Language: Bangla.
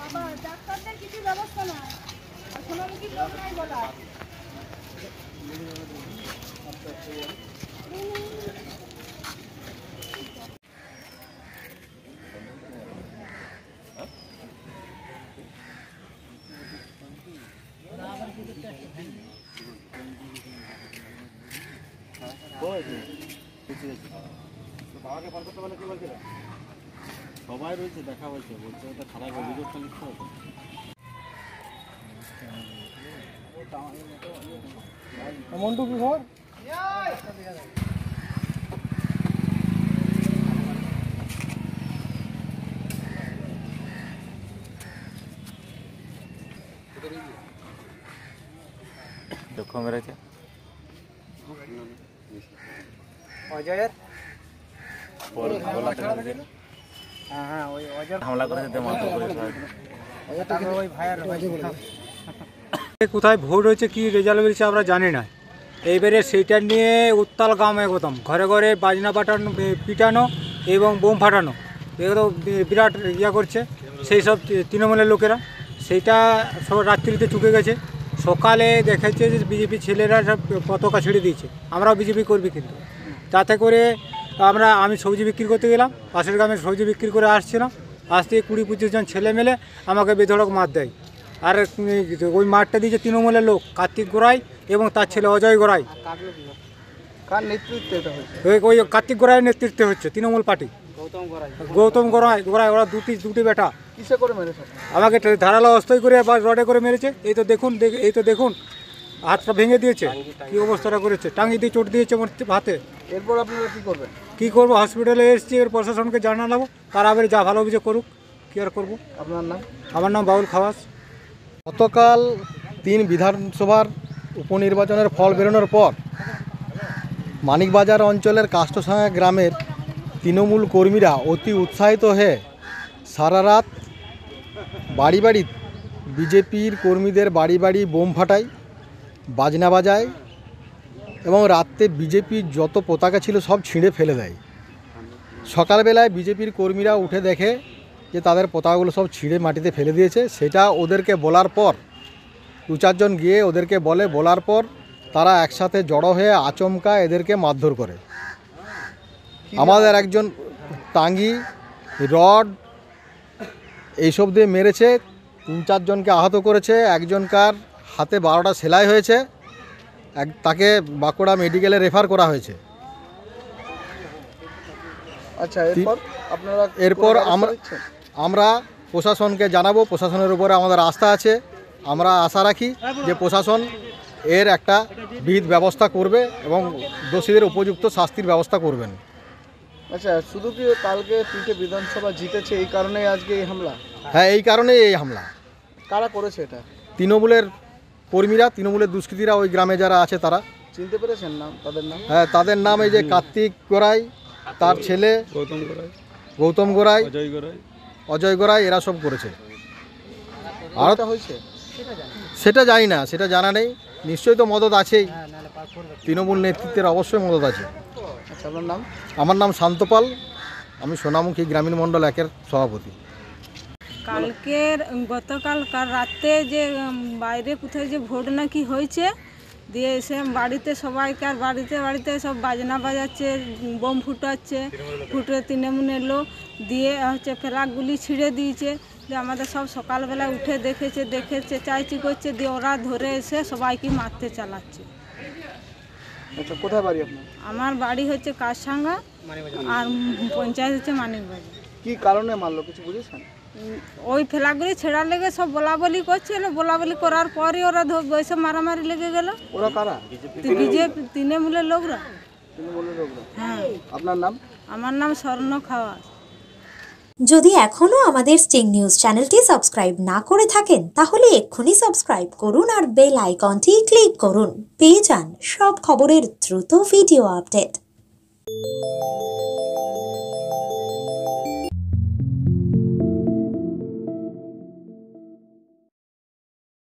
বাবা ডাক্তারদের কিছু ব্যবস্থা না এখন লোক নাই বলা সবাই রয়েছে দেখা হয়েছে। বলছে ওটা খারাপ অভিযোগটা লিখতে হবে। মন্টু কি খবর? দুঃখ মেরেছে। অজয়ের? হ্যাঁ হ্যাঁ ওই হামলা করেছে তো মারধর করেছে ওই ভাইয়ের কোথায় ভোট হয়েছে কি রেজাল্ট বেরিয়েছে আমরা জানি না। এইবারে সেইটা নিয়ে উত্তাল গ্রাম একদম ঘরে ঘরে বাজনা পাঠানো পিটানো এবং বোম ফাটানো। এগুলো বিরাট ইয়া করছে। সেই সব তৃণমূলের লোকেরা। সেইটা সব রাত্রিতে চুকে গেছে। সকালে দেখেছে যে বিজেপি ছেলেরা সব পতাকা ছেড়ে দিয়েছে। আমরাও বিজেপি করবি কিন্তু। তাতে করে আমরা আমি সবজি বিক্রি করতে গেলাম পাশের গ্রামে সবজি বিক্রি করে আসছিলাম। আসতে কুড়ি পঁচিশ জন ছেলে মেলে আমাকে বেধড়ক মার দেয়। আর ওই মাঠটা দিয়েছে তৃণমূলের লোক কার্তিক গোড়াই এবং তার ছেলে অজয় গোড়াই। ওই কার্তিক গোড়াইয়ের নেতৃত্বে হচ্ছে তৃণমূল পার্টি। গৌতম গড়াই। গৌতম গোড়াই গোড়াই ওরা দুটি দুটি বেটা। কিসে করে মেরেছে? আমাকে ধারালো অস্ত্রই করে বা রডে করে মেরেছে। এই তো দেখুন দেখ- এই তো দেখুন হাতটা ভেঙে দিয়েছে। কি অবস্থাটা করেছে? টাঙ্গি দিয়ে চোট দিয়েছে আমার হাতে। এরপর আপনারা কি করবেন? কি করব? হসপিটালে এসেছি এর প্রশাসনকে জানালাম। তারা আবার যা ভালো অভিযোগ করুক কি আর করব? আপনার নাম? আমার নাম বাউল খাওয়াস। গতকাল তিন বিধানসভার উপনির্বাচনের ফল বেরোনোর পর মানিকবাজার অঞ্চলের কাষ্টসাঙ্গা গ্রামের তৃণমূল কর্মীরা অতি উৎসাহিত হয়ে সারা রাত বাড়ি বাড়ি বিজেপির কর্মীদের বাড়ি বাড়ি বোম ফাটায় বাজনা বাজায় এবং রাত্রে বিজেপির যত পতাকা ছিল সব ছিঁড়ে ফেলে দেয়। সকালবেলায় বিজেপির কর্মীরা উঠে দেখে যে তাদের পতাকাগুলো সব ছিঁড়ে মাটিতে ফেলে দিয়েছে। সেটা ওদেরকে বলার পর দু চারজন গিয়ে ওদেরকে বলে বলার পর তারা একসাথে জড়ো হয়ে আচমকা এদেরকে মারধর করে। আমাদের একজন টাঙ্গি রড এইসব দিয়ে মেরেছে তিন চারজনকে আহত করেছে একজনকার হাতে বারোটা সেলাই হয়েছে এক তাকে বাঁকুড়া মেডিকেলে রেফার করা হয়েছে। আচ্ছা এরপর আপনারা এরপর আমরা আমরা প্রশাসনকে জানাব প্রশাসনের উপরে আমাদের আস্থা আছে। আমরা আশা রাখি যে প্রশাসন এর একটা বিহিত ব্যবস্থা করবে এবং দোষীদের উপযুক্ত শাস্তির ব্যবস্থা করবেন। আচ্ছা শুধু কি কালকে তিনটে বিধানসভা জিতেছে এই কারণেই আজকে এই হামলা? হ্যাঁ এই কারণেই এই হামলা। কারা করেছে এটা? তৃণমূলের কর্মীরা তৃণমূলের দুষ্কৃতীরা ওই গ্রামে যারা আছে তারা। চিনতে পেরেছেন নাম তাদের নাম? হ্যাঁ তাদের নাম এই যে কার্তিক গোড়াই তার ছেলে গৌতম গড়াই। গৌতম গোড়াই অজয় গড়াই। অজয় গোড়াই এরা সব করেছে। আর হয়েছে? সেটা জানি না সেটা জানা নেই। নিশ্চয়ই তো মদত আছেই তৃণমূল নেতৃত্বের অবশ্যই মদত আছে। আচ্ছা আপনার নাম? আমার নাম শান্তপাল আমি সোনামুখী গ্রামীণ মণ্ডল একের সভাপতি। কালকের গতকাল কাল রাতে যে বাইরে কোথায় যে ভোট নাকি হয়েছে দিয়ে এসে বাড়িতে সবাইকে আর বাড়িতে বাড়িতে সব বাজনা বাজাচ্ছে বোম ফুটাচ্ছে ফুটে তৃণমূল এলো দিয়ে হচ্ছে ফেলাগুলি ছিঁড়ে দিয়েছে দিয়ে আমাদের সব সকালবেলা উঠে দেখেছে দেখেছে চাইচি করছে দিয়ে ওরা ধরে এসে সবাইকে মারতে চালাচ্ছে। আচ্ছা কোথায় বাড়ি আপনার? আমার বাড়ি হচ্ছে কাশাঙ্গা আর পঞ্চায়েত হচ্ছে মানিকবাজার। কি কারণে মারলো কিছু বুঝেছেন? ওই ফেলাগুলি ছেড়ার লেগে সব বলা বলি করছিল বলা বলি করার পরই ওরা বসে মারামারি লেগে গেল। ওরা কারা? বিজেপি তৃণমূলের লোকরা। তৃণমূলের লোকরা। হ্যাঁ। আপনার নাম? আমার নাম স্বর্ণ খাওয়া যদি এখনও আমাদের স্টিং নিউজ চ্যানেলটি সাবস্ক্রাইব না করে থাকেন তাহলে এক্ষুনি সাবস্ক্রাইব করুন আর বেল আইকনটি ক্লিক করুন। পেয়ে যান সব খবরের দ্রুত ভিডিও আপডেট